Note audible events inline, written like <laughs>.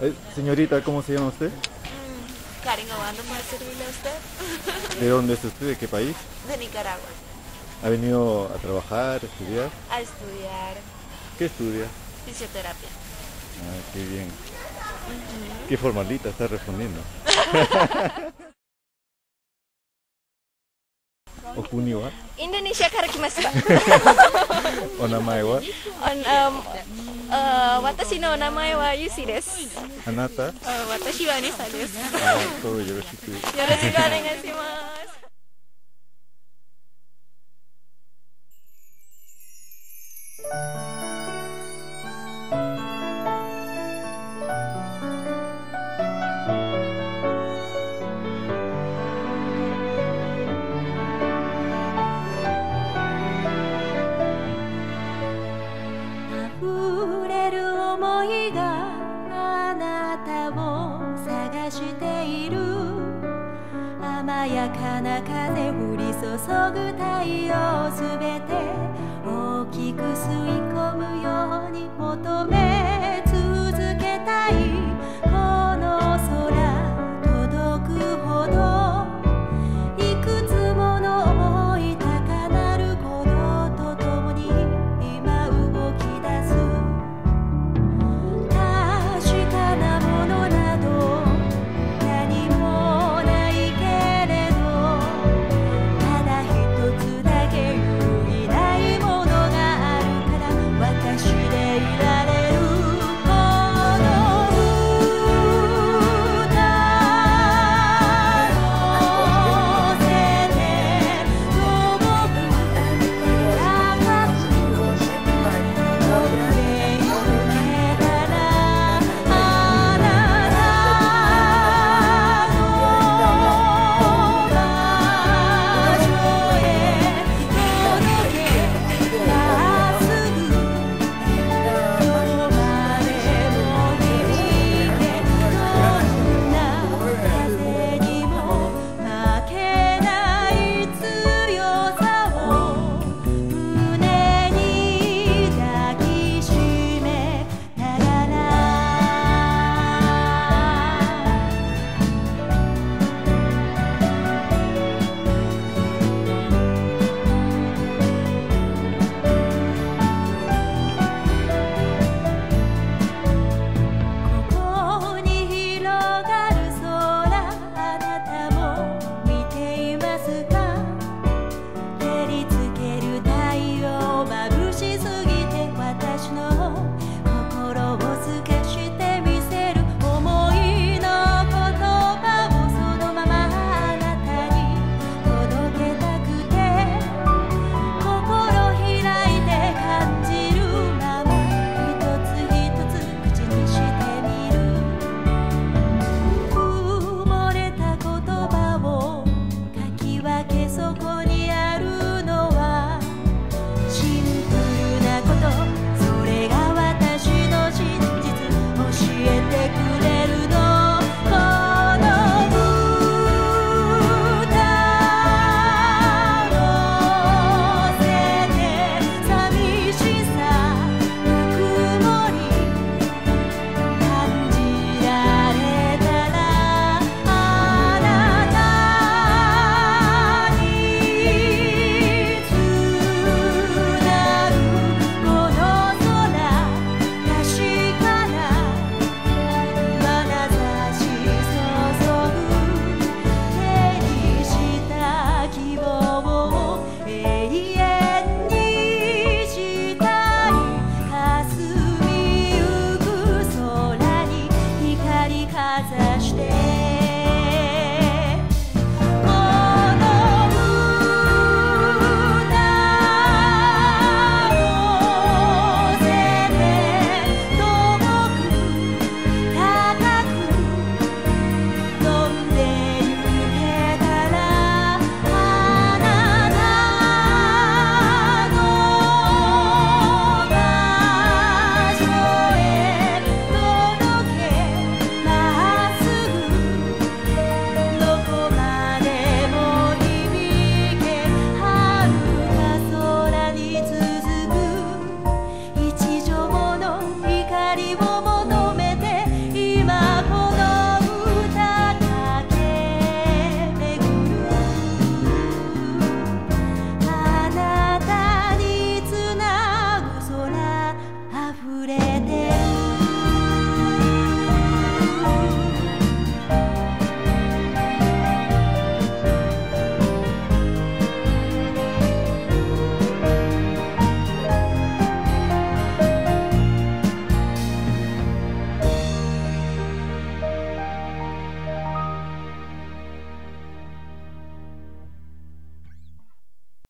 Eh, señorita, ¿cómo se llama usted? Mm, Karen Obando, ¿puede servirle a usted? ¿De dónde es usted? ¿De qué país? De Nicaragua. ¿Ha venido a trabajar, a estudiar? A estudiar ¿Qué estudia? fisioterapia. Ah, qué bien. Qué formalita está respondiendo. <laughs> Okuni wa? Indonesia から来ました。 <laughs> O namae wa? あのあ私の名前はユシです。 Anata? あ私はリサです。よ Ah, todo yoroshiku. ろしくお願いします。 がしている。甘やかな風降り注ぐ太陽すべて。大きな